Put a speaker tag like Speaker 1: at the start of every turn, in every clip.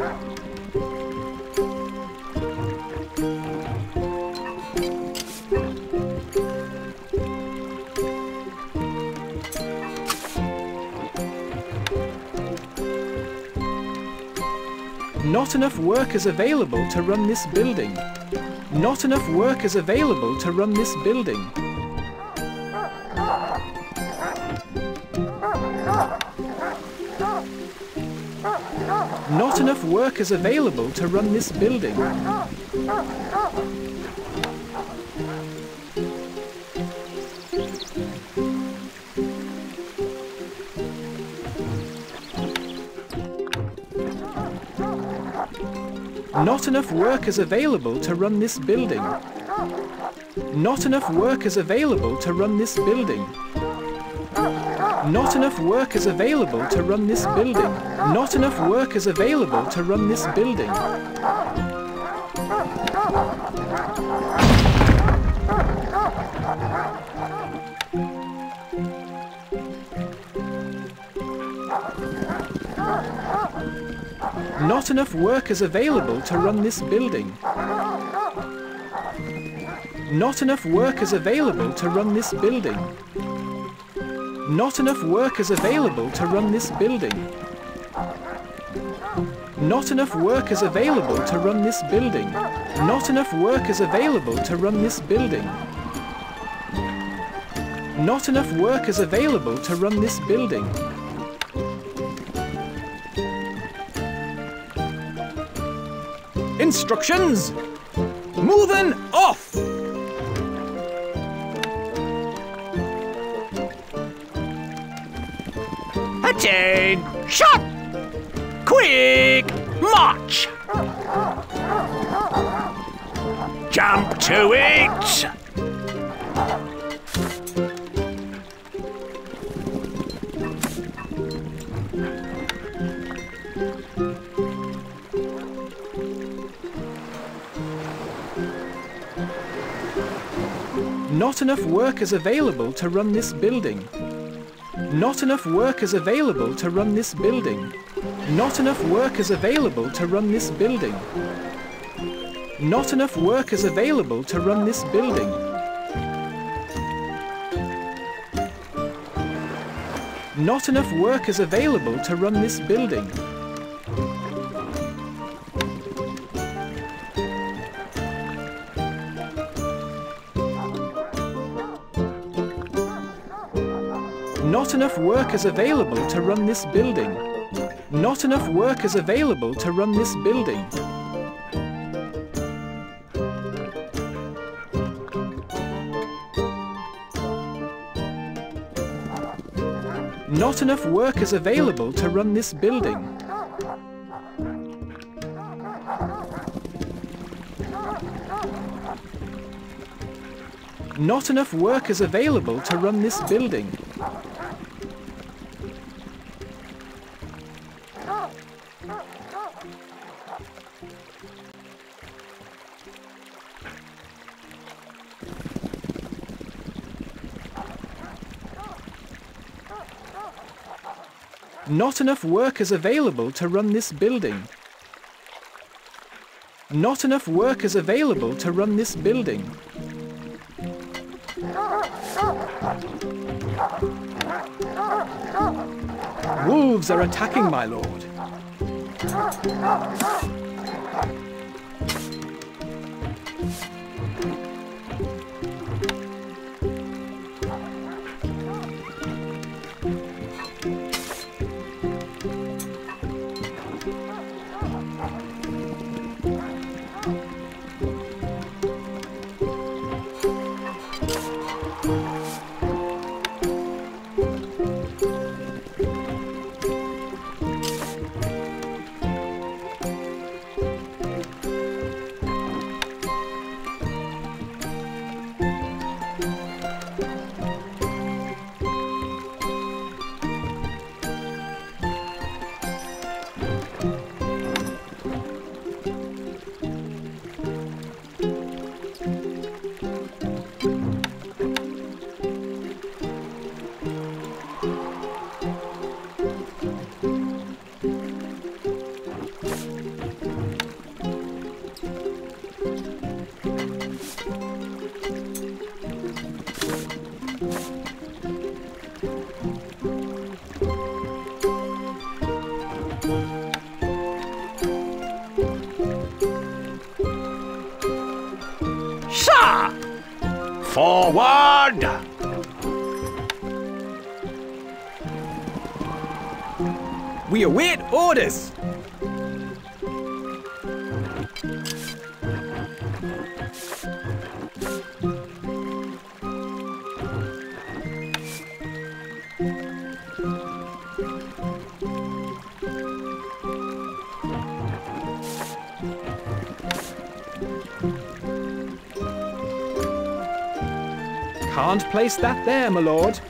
Speaker 1: Oh! Not enough workers available to run this building. Not enough workers available to run this building. Not enough workers available to run this building. Not enough workers available to run this building. Not enough workers available to run this building. Not enough workers available to run this building. Not enough workers available to run this building. Not enough workers available to run this building. Not enough workers available to run this building. Not enough workers available to run this building. Not enough workers available to run this building. Not enough workers available to run this building. Not enough workers available to run this building.
Speaker 2: Instructions! Moving off! Attention! Quick march! Jump to it!
Speaker 1: Not enough workers available to run this building. Not enough workers available to run this building. Not enough workers available to run this building. Not enough workers available to run this building. Not enough workers available to run this building. Enough workers available to run this building. Not enough workers available to run this building. Not enough workers available to run this building. Not enough workers available to run this building. Not enough workers available to run this building. Not enough workers available to run this building. Wolves are attacking my lord. We await orders. Can't place that there, my lord.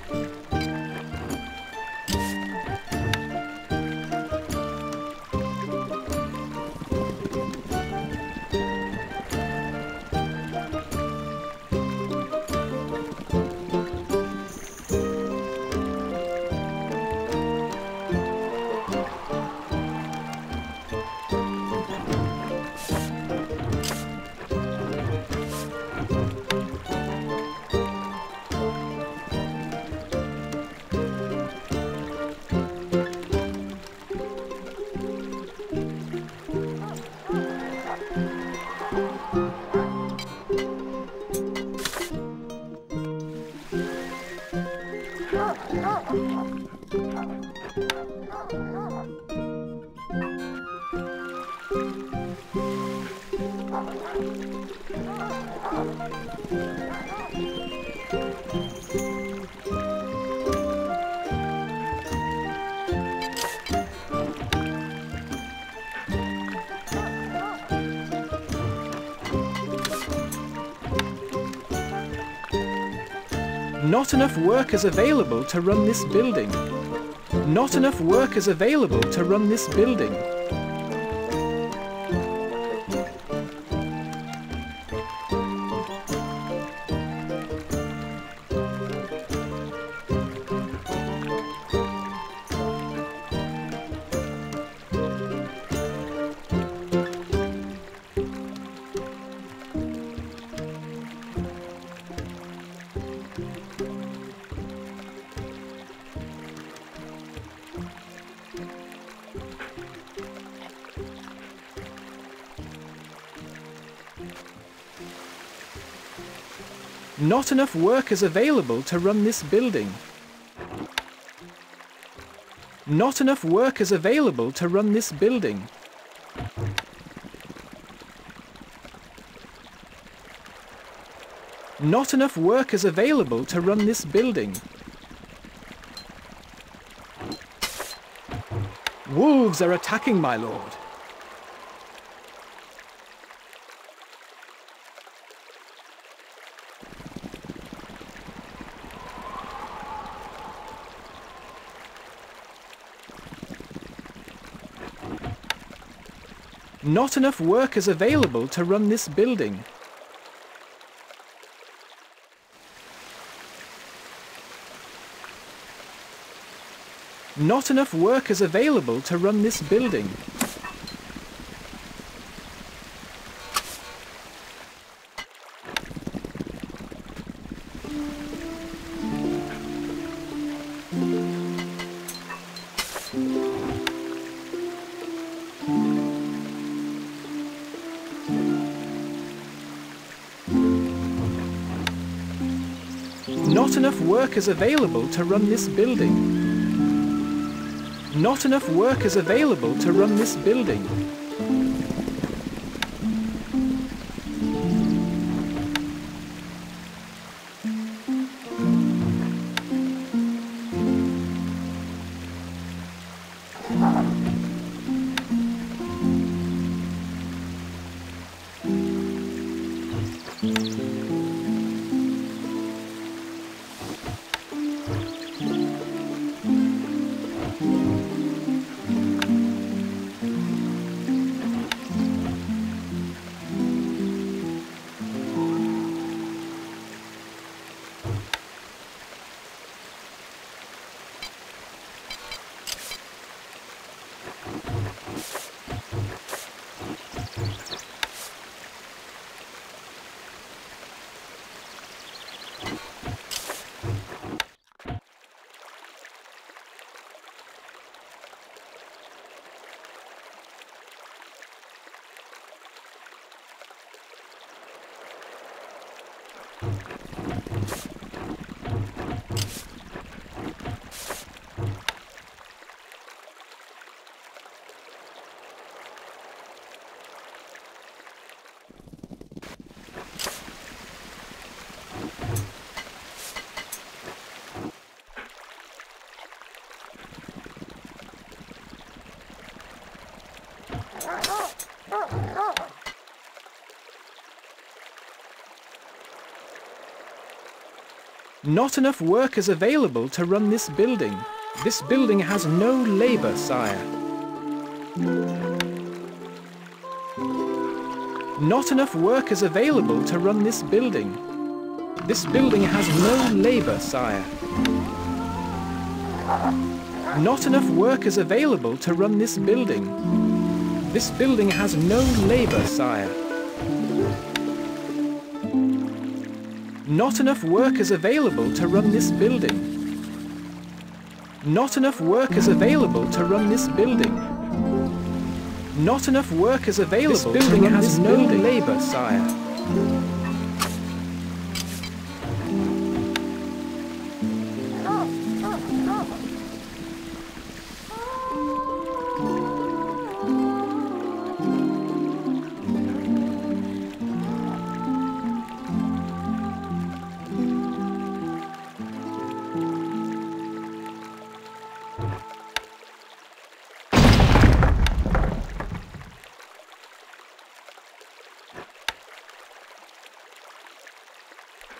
Speaker 1: Not enough workers available to run this building. Not enough workers available to run this building. Not enough workers available to run this building. Not enough workers available to run this building. Not enough workers available to run this building. Wolves are attacking, my lord. Not enough workers available to run this building. Not enough workers available to run this building. Not enough workers available to run this building. Not enough workers available to run this building. Not enough workers available to run this building. This building has no labour, sire. Not enough workers available to run this building. This building has no labour, sire. Not enough workers available to run this building. This building has no labour, sire. Not enough workers available to run this building. Not enough workers available to run this building. Not enough workers available. This building has this no labour, sire.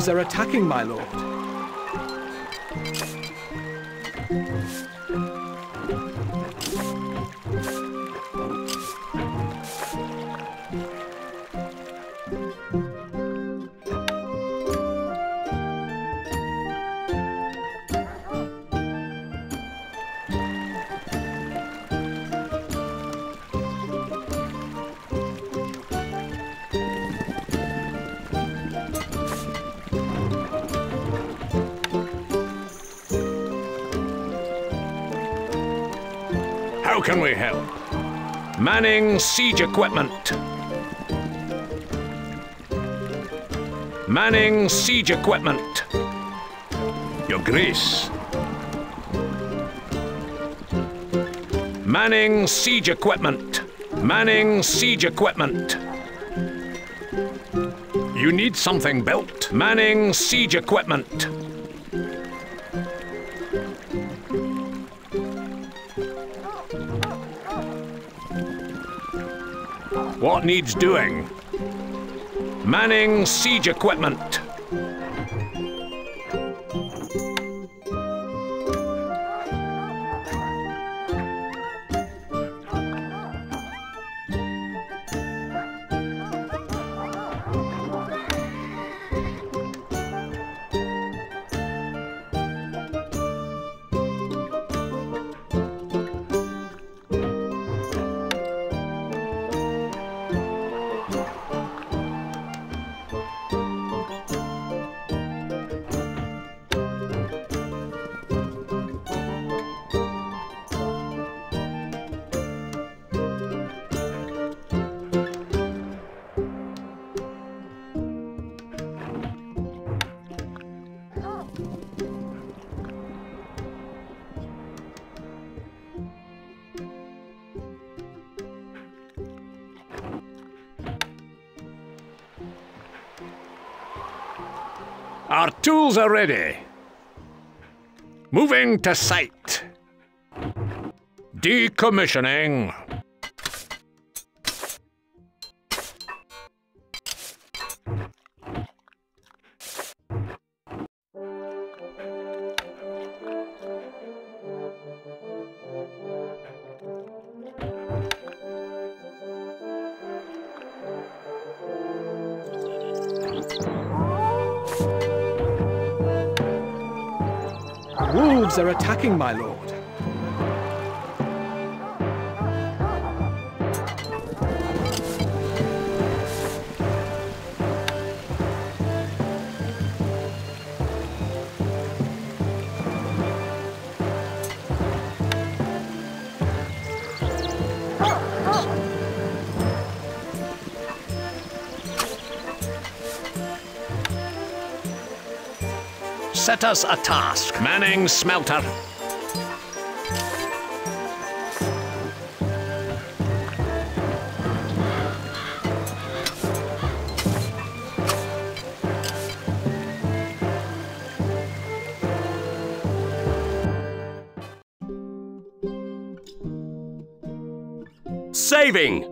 Speaker 1: Wolves are attacking, my lord.
Speaker 2: Manning siege equipment. Manning siege equipment. Your Grace. Manning siege equipment. Manning siege equipment. You need something built. Manning siege equipment. What needs doing? Manning siege equipment. Our tools are ready. Moving to site. Decommissioning.
Speaker 1: Attacking, my lord.
Speaker 2: Set us a task. Manning smelter.
Speaker 3: Saving!